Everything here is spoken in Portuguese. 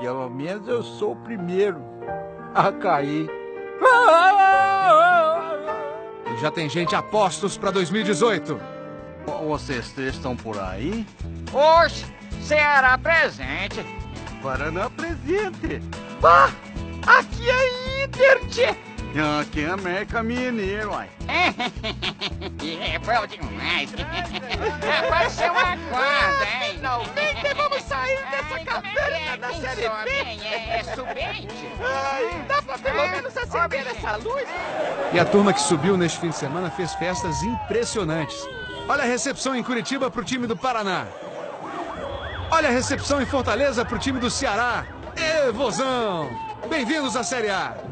Pelo menos eu sou o primeiro a cair. E já tem gente a postos pra 2018. Vocês três estão por aí? Oxe, Ceará presente. Paraná presente. Bah, aqui é Inter, tchê. Aqui é América Mineiro, uai. É bom demais. Vai dessa caverna da Série B. É subente. Ai, dá pra pelo menos acender essa luz? E a turma que subiu neste fim de semana fez festas impressionantes. Olha a recepção em Curitiba pro time do Paraná. Olha a recepção em Fortaleza pro time do Ceará. Ê, vozão! Bem-vindos à Série A!